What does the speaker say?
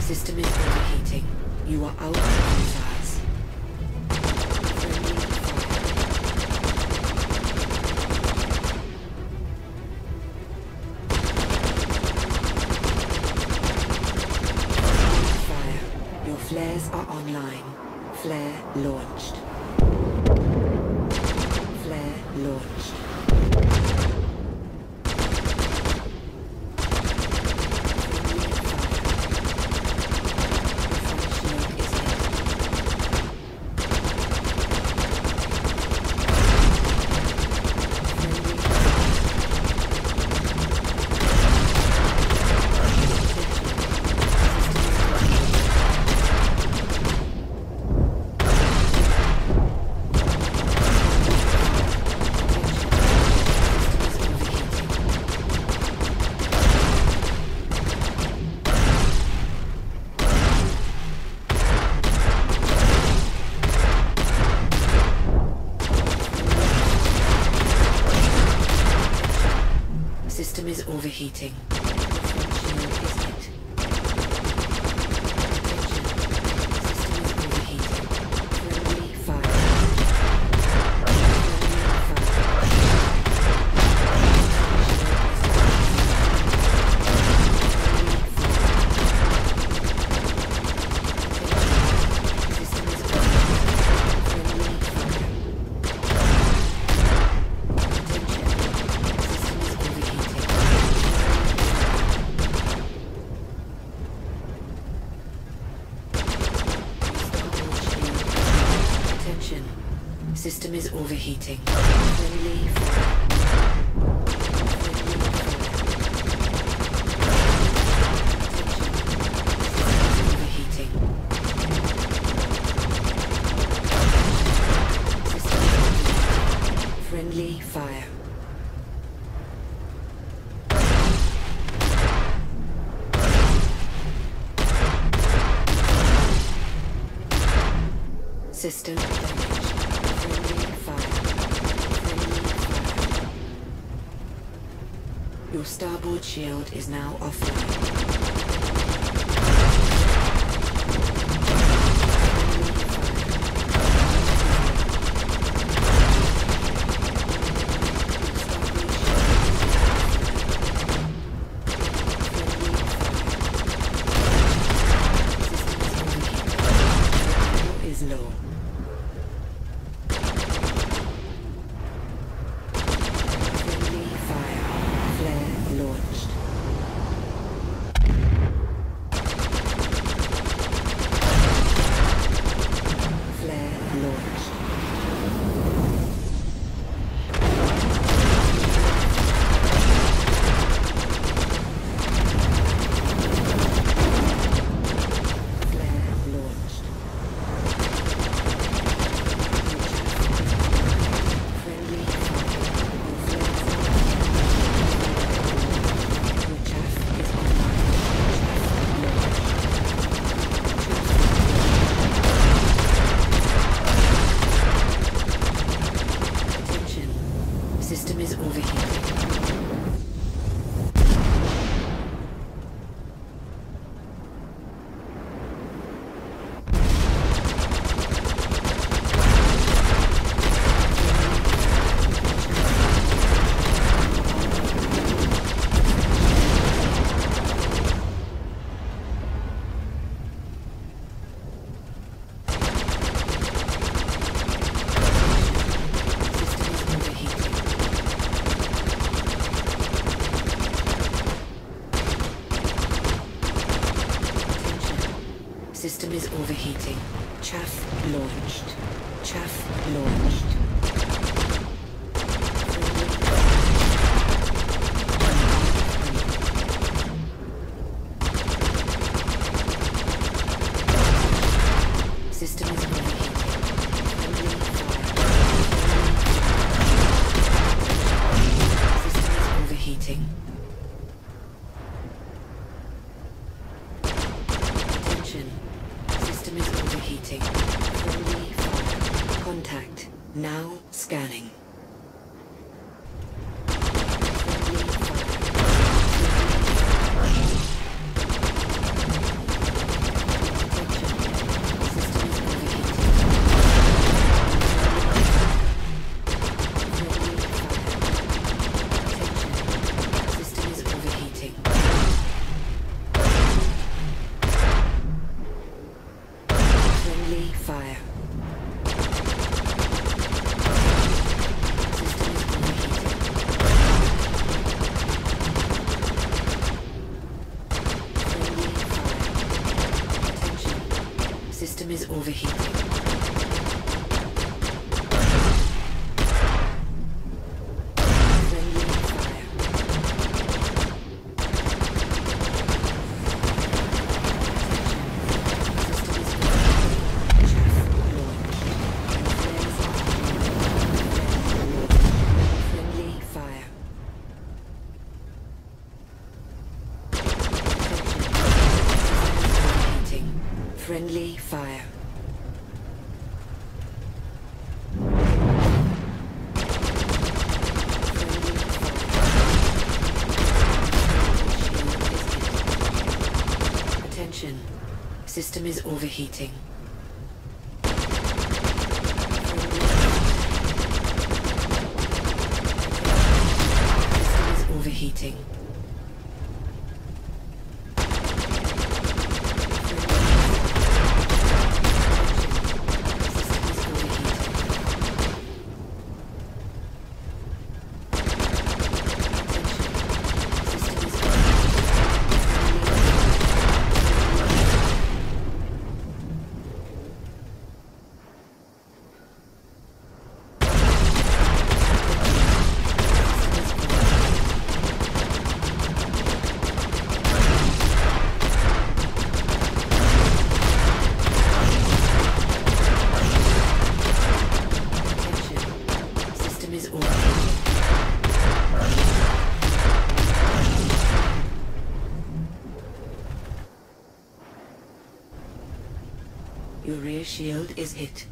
System is overheating. You are out of size. Fire. Your flares are online. Flare launched. Flare launched. overheating. system is overheating. Relief. Your starboard shield is now offline. Now scanning. overheat. system is overheating. System is overheating. rear shield is hit.